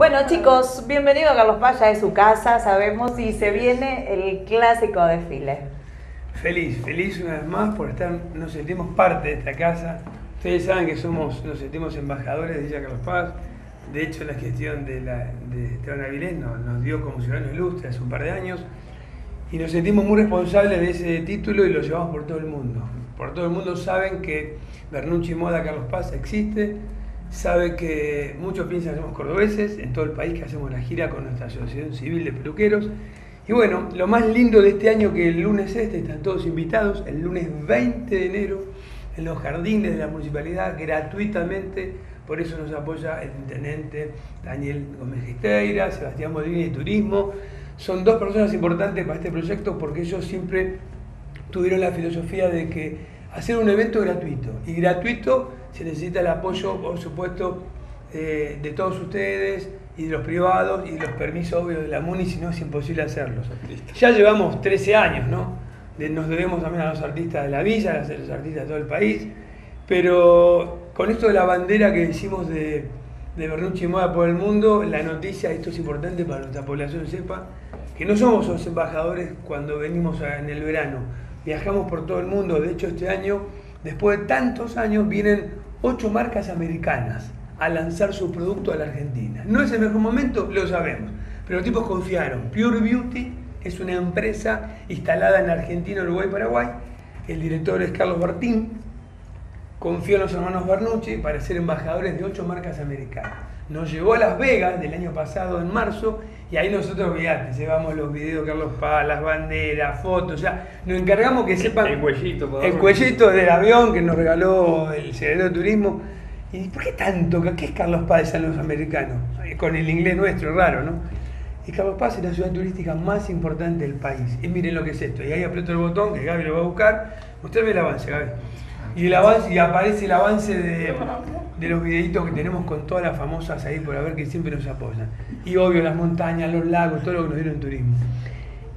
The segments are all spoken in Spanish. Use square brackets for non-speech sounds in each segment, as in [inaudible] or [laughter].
Bueno chicos, bienvenido a Carlos Paz, ya es su casa, sabemos, y se viene el clásico desfile. Feliz, feliz una vez más por estar, nos sentimos parte de esta casa. Ustedes saben que somos, nos sentimos embajadores de Villa Carlos Paz. De hecho, la gestión de, la, de Esteban Avilés nos, nos dio como ciudadanos ilustre hace un par de años y nos sentimos muy responsables de ese título y lo llevamos por todo el mundo. Por todo el mundo saben que Bernucci Moda Carlos Paz existe, sabe que muchos piensan que somos cordobeses, en todo el país que hacemos la gira con nuestra asociación civil de peluqueros. Y bueno, lo más lindo de este año que el lunes este, están todos invitados, el lunes 20 de enero, en los jardines de la municipalidad, gratuitamente, por eso nos apoya el intendente Daniel Gómez Gisteira, Sebastián Molini de Turismo. Son dos personas importantes para este proyecto porque ellos siempre tuvieron la filosofía de que hacer un evento gratuito. Y gratuito se necesita el apoyo, por supuesto, eh, de todos ustedes y de los privados y de los permisos obvios de la MUNI, si no es imposible hacerlos. Ya llevamos 13 años, ¿no? nos debemos también a los artistas de la villa, a los artistas de todo el país, pero con esto de la bandera que decimos de, de Bernucci Moda por el mundo, la noticia, esto es importante para nuestra población sepa, que no somos los embajadores cuando venimos en el verano, viajamos por todo el mundo, de hecho este año, después de tantos años, vienen ocho marcas americanas a lanzar su producto a la Argentina. No es el mejor momento, lo sabemos, pero los tipos confiaron. Pure Beauty es una empresa instalada en Argentina, Uruguay Paraguay. El director es Carlos Martín. Confió en los hermanos Bernucci para ser embajadores de ocho marcas americanas. Nos llevó a Las Vegas del año pasado, en marzo, y ahí nosotros, fíjate, llevamos los videos de Carlos Paz, las banderas, fotos, ya nos encargamos que sepan el cuellito, el cuellito del avión que nos regaló el secretario de Turismo. ¿Y por qué tanto? ¿Qué es Carlos Paz en los americanos? Con el inglés nuestro, raro, ¿no? Y Carlos Paz es la ciudad turística más importante del país. Y miren lo que es esto. Y ahí aprieto el botón, que Gaby lo va a buscar. Mostrame el avance, Gaby. Y, el avance, y aparece el avance de, de los videitos que tenemos con todas las famosas ahí por haber que siempre nos apoyan. Y obvio, las montañas, los lagos, todo lo que nos dieron turismo.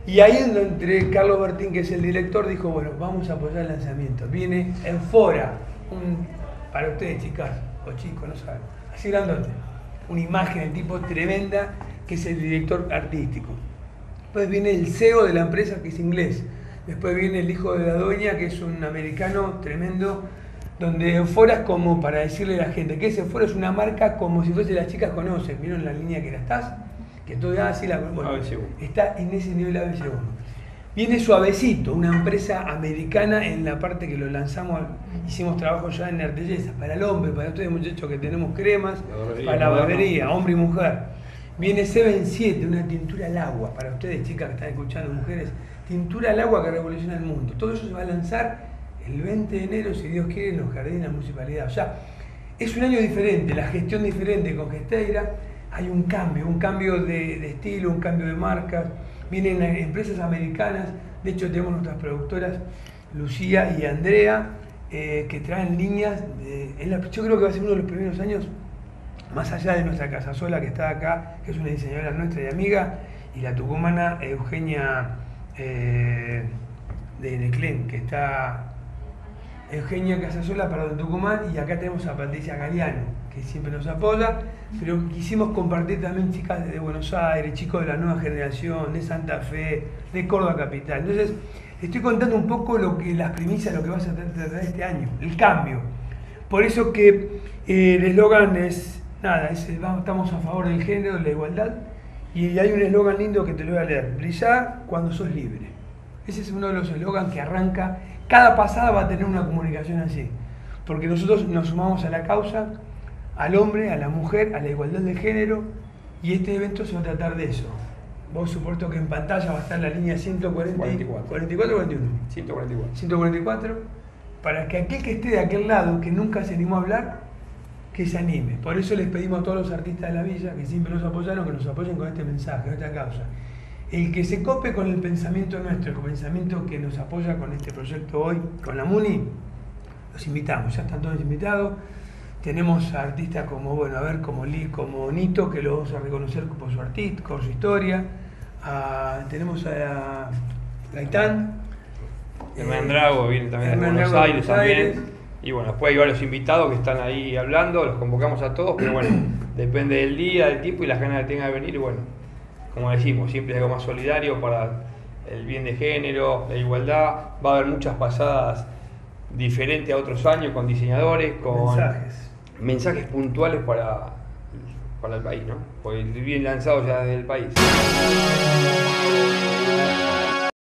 Y ahí entre Carlos Bertín, que es el director, dijo, bueno, vamos a apoyar el lanzamiento. Viene en Fora, un, para ustedes chicas, o chicos, no saben, así grandote, una imagen de tipo tremenda, que es el director artístico. Después viene el CEO de la empresa, que es inglés. Después viene el hijo de la dueña, que es un americano tremendo, donde Enfora es como para decirle a la gente que ese Enfora es una marca como si fuese las chicas conocen, ¿vieron la línea que la estás? Que todavía así la bueno, está en ese nivel ABC1. Viene Suavecito, una empresa americana en la parte que lo lanzamos, hicimos trabajo ya en Artelleza, para el hombre, para ustedes muchachos que tenemos cremas, para la barbería, hombre y mujer. Viene Seven 7, una tintura al agua, para ustedes chicas que están escuchando, mujeres, tintura al agua que revoluciona el mundo. Todo eso se va a lanzar el 20 de enero, si Dios quiere, en los jardines de la municipalidad. O sea, es un año diferente, la gestión diferente con Gesteira, hay un cambio, un cambio de, estilo, un cambio de marcas, vienen empresas americanas, de hecho tenemos nuestras productoras Lucía y Andrea, eh, que traen líneas, yo creo que va a ser uno de los primeros años, más allá de nuestra casa sola que está acá, que es una diseñadora nuestra y amiga, y la tucumana Eugenia eh, de Neclén, que está Eugenia Casasola, perdón, Tucumán, y acá tenemos a Patricia Galeano, que siempre nos apoya, pero quisimos compartir también chicas de Buenos Aires, chicos de la nueva generación, de Santa Fe, de Córdoba Capital. Entonces, estoy contando un poco lo que las primicias, lo que vas a tratar este año, el cambio. Por eso que eh, el eslogan es, nada, es, estamos a favor del género, de la igualdad, y hay un eslogan lindo que te lo voy a leer, brilla cuando sos libre. Ese es uno de los eslogans que arranca cada pasada va a tener una comunicación así. Porque nosotros nos sumamos a la causa, al hombre, a la mujer, a la igualdad de género, y este evento se va a tratar de eso. Vos supuesto que en pantalla va a estar la línea 144. 44 o 41? 144. 144, para que aquel que esté de aquel lado, que nunca se animó a hablar, que se anime. Por eso les pedimos a todos los artistas de la villa, que siempre nos apoyaron, que nos apoyen con este mensaje, con esta causa el que se cope con el pensamiento nuestro, el pensamiento que nos apoya con este proyecto hoy, con la MUNI, los invitamos, ya están todos invitados. Tenemos artistas como, bueno, a ver, como Lee, como Nito, que lo vamos a reconocer por su artista, por su historia. tenemos a Gaitán. Hernán Drago viene también de Buenos Aires también. Y bueno, después hay varios invitados que están ahí hablando, los convocamos a todos, pero bueno, [clears throat] Depende del día, del tiempo y las ganas que tenga de venir. Y bueno, como decimos, siempre es algo más solidario para el bien de género, la igualdad. Va a haber muchas pasadas diferentes a otros años con diseñadores, con Mensajes. mensajes puntuales para, para el país, ¿no? Porque bien lanzado ya desde el país.